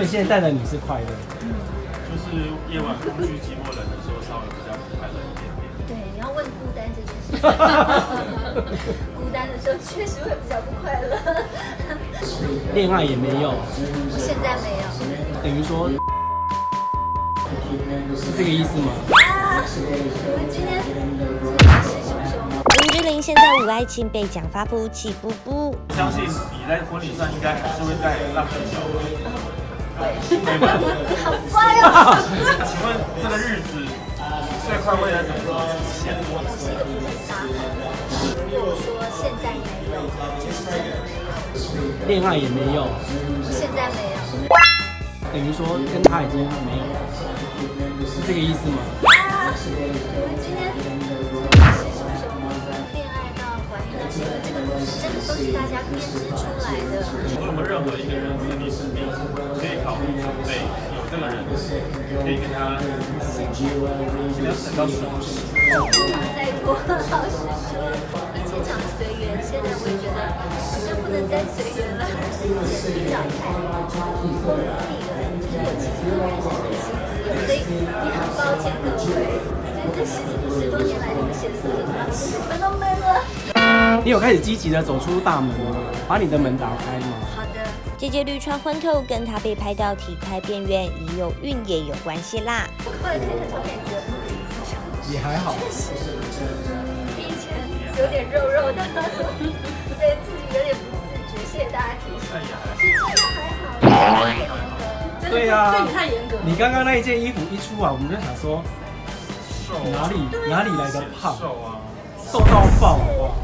所以现在的你是快乐的。就是夜晚空虚寂寞冷的时候，稍微比较快乐一点点。对，你要问孤单这件事。孤单的时候确实会比较不快乐。恋爱也没有，我现在没有。等于说是这个意思吗？啊，我们今天。林志玲现在五爱情被讲发布，气不不，相信你在婚礼上应该还是会带浪子小对好乖哦。请问这个日子最快会在什么时候实现？我是一个不会撒谎的人。如果说现在没有，真的没有。恋爱也没有，现在没有。等于说跟他已经没有，是这个意思吗？啊，我们今天是熊熊。恋爱到怀孕到结婚，这个真的都是大家编织出来的。如果我们任何一个人生理生病，可考虑准备有这个人，可以跟他尽量省到十五十。再多，老实说，以前讲随缘，现在我也觉得好像不能再随缘了，比较太封闭了。就是我其实都开始很心机了，所以也很抱歉各位，这十十多年来你们写的作品，你们都闷了。你有开始积极的走出大门吗？把你的门打开吗？好的，姐姐绿穿婚透跟她被拍到体态变圆，已有孕也有关系啦。后来看看照片，觉得也还好。比以前有点肉肉的，对自己有点不自觉。谢谢大家提醒。对呀、对你太严格了你刚刚那一件衣服一出啊，我们就想说瘦哪里哪里来的胖，瘦啊！瘦到爆好不好？